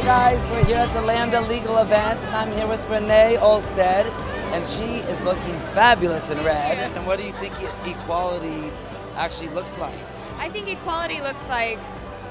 Hi guys, we're here at the Lambda Legal event and I'm here with Renee Olstead and she is looking fabulous in red. And what do you think equality actually looks like? I think equality looks like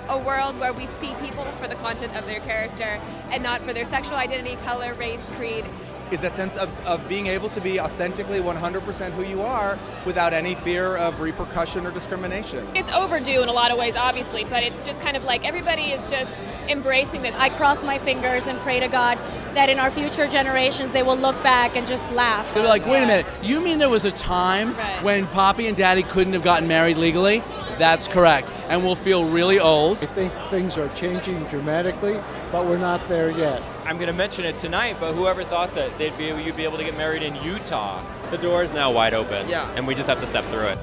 a world where we see people for the content of their character and not for their sexual identity, color, race, creed. Is that sense of, of being able to be authentically 100% who you are without any fear of repercussion or discrimination. It's overdue in a lot of ways, obviously, but it's just kind of like everybody is just embracing this. I cross my fingers and pray to God that in our future generations they will look back and just laugh. They're like, wait a minute, you mean there was a time Right. when Poppy and Daddy couldn't have gotten married legally? That's correct. And we'll feel really old. I think things are changing dramatically, but we're not there yet. I'm going to mention it tonight, but whoever thought that they'd be you'd be able to get married in Utah? The door is now wide open. Yeah. And we just have to step through it.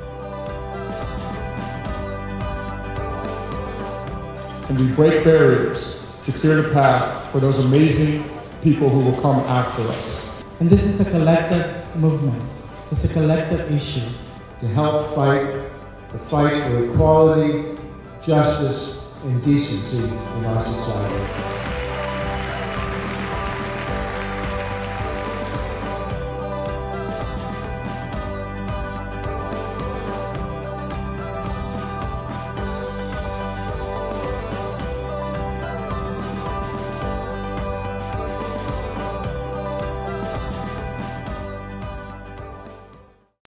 and we break barriers to clear the path for those amazing people who will come after us. And this is a collective movement. It's a collective issue. To help fight the fight for equality, justice, and decency in our society.